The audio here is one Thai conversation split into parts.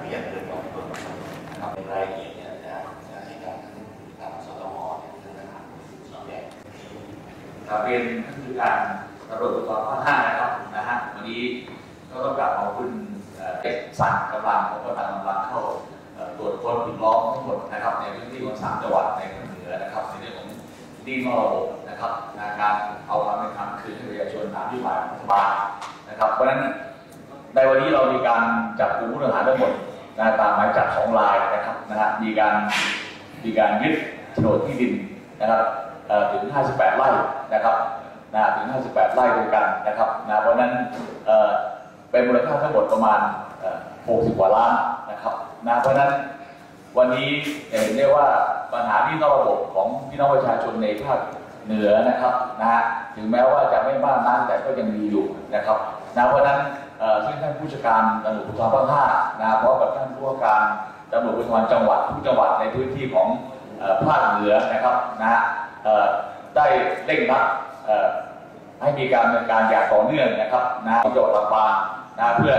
เรียนเกินสองตัวครับในรายละเอียดเนี่ยนะหน้าที่การทางสตมเนี่ยนะครับชี้แจงครับเป็นท่านผู้การตำรวจภูธรภาคห้านะครับนะฮะวันนี้ก็ต้องกราบขอบคุณเอ็กสั่งกำลังของกำลังกำลังเข้าตรวจค้นปิดล้อมทั้งหมดนะครับ ในพื้นที่ของสามจังหวัดในภาคเหนือนะครับ ในเรื่องของดีนอระบบนะครับในการเอาความเป็นธรรมคืนให้ประชาชนตามที่หมายของรัฐบาลนะครับ เพราะฉะนั้นในวันนี้เรามีการจับกลุ่มผู้ต้องหาทั้งหมด นะตามหมายจับสองรายนะครับนะฮะมีการมีการยึดโฉนดที่ดินนะครับถึง 58 ไร่นะครับนะถึง 58 ไร่ด้วยกันนะครับนะเพราะนั้นเป็นมูลค่าทั้งหมดประมาณ 60 กว่าล้านนะครับนะเพราะนั้นวันนี้เห็นได้ว่าปัญหาที่นอกระบบของพี่น้องประชาชนในภาคเหนือนะครับนะฮะถึงแม้ว่าจะไม่มากนักแต่ก็ยังมีอยู่นะครับนะเพราะนั้น ซึ่งท่านผู้จัดการตำรวจภูธรภาคห้านะพร้อมกับท่านผู้ว่าการตำรวจภูธรจังหวัดทุกจังหวัดในพื้นที่ของภาคเหนือนะครับนะฮะได้เร่งรัดให้มีการดำเนินการอย่างต่อเนื่องนะครับนะที่จังหวัดลำปางนะเพื่อ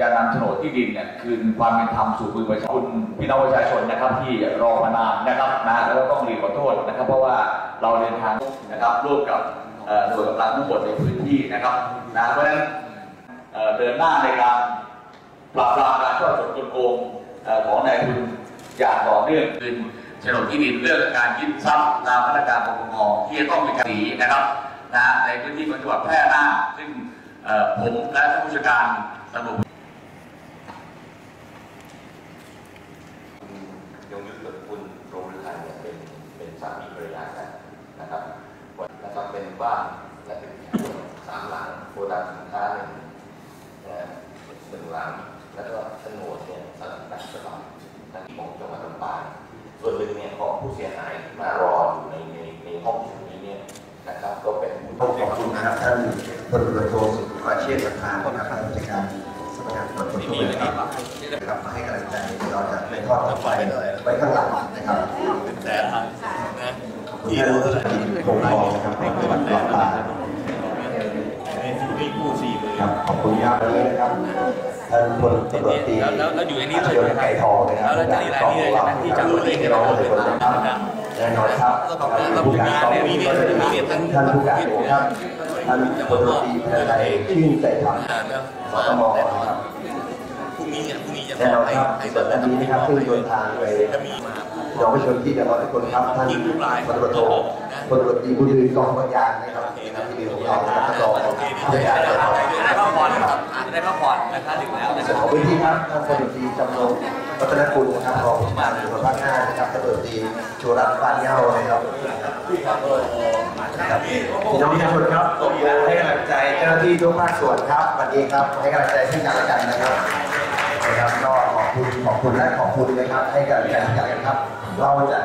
จะนำโฉนดที่ดินเนี่ยคืนความเป็นธรรมสู่มือประชาชนพี่น้องประชาชนนะครับที่รอมานานนะครับนะแล้วก็ต้องรียนขอโทษนะครับ เพราะว่าเราเดินทางนะครับร่วมกับหน่วยกำลังทั้งหมดในพื้นที่นะครับนะเพราะฉะนั้น ดินหน้าในการปราบปรามการช่อฉนโกงของนายทุนอย่างต่อเนื่องคืนโฉนดที่ดินเรื่องการยึดทรัพย์ตามมาตรการปปงที่จะต้องมีการีนะครับนะในพื้นที่ของจังหวัดแพร่น่าซึ่งผมและท่านผู้การตำรวจยงยุทธกับคุณโรงเรือนเนี่ยเป็นเป็นสามีภรรยากันนะครับนะครับเป็นบ้านและเป็นสามหลังโกดังสินค้าหนึ่ง หนึ่งหลังแล้วก็โฉนดเนี่ยสลับแปดฉบับทั้งของจังหวัดลำปางส่วนหนึ่งเนี่ยของผู้เสียหายที่มารออยู่ในในในห้องอยู่นี้เนี่ยนะครับก็เป็นผู้ต้องขอบคุณนะครับท่านพลตำรวจโทสุภาเชษฐ์ประธานนะครับท่านผู้จัดการสำนักงานตำรวจคนทั่วไปนะครับนะครับมาให้กำลังใจเราจะไปทอดต่อไปไว้ข้างหลังนะครับแต่ทางนะที่รู้ที่คงทองนะครับในจังหวัดลำปางมีผู้สี่มือ ครับขอบคุณมากเลยนะครับท่านพลตำรวจตรีแล้วแล้วแล้วอยู่ในนี้เลยชนไก่ทองนะครับแล้วจะมีรายนี้เลยใช่ไหมที่จังหวัดนี้ที่เราเป็นคนนะครับแน่นอนครับผู้การกองมีก็จะมีท่านผู้การครับท่านพลตำรวจตรีพิชัยชื่นใจธรรมสตมนะครับพรุ่งนี้เนี่ยพรุ่งนี้จะแน่นอนให้ครับให้ส่วนอันนี้นะครับซึ่งเดินทางไปจะมีมาน้องประชาชนที่จะรอทุกคนครับท่านพลตำรวจโทพลตำรวจตรีบุญยืนกองปัญญานะครับที่มีของเรานะครับท่านรองผู้ใหญ่ได้ครั ได้พักผ่อนนะคะถึงแล้วนะส่วนของพื้นที่ครับท่านพลตำรวจตรีจำนงรัตนกุลนะครับรองผู้การตำรวจภาคห้านะครับตำรวจตรีชูรัตน์ปานเย้านะครับครับพี่น้องประชาชนครับให้กำลังใจเจ้าหน้าที่ทุกภาคส่วนครับสวัสดีครับให้กำลังใจซึ่งกันและกันนะครับนะครับก็ขอบคุณขอบคุณและขอบคุณนะครับให้กำลังใจซึ่งกันและกันครับ เราจะ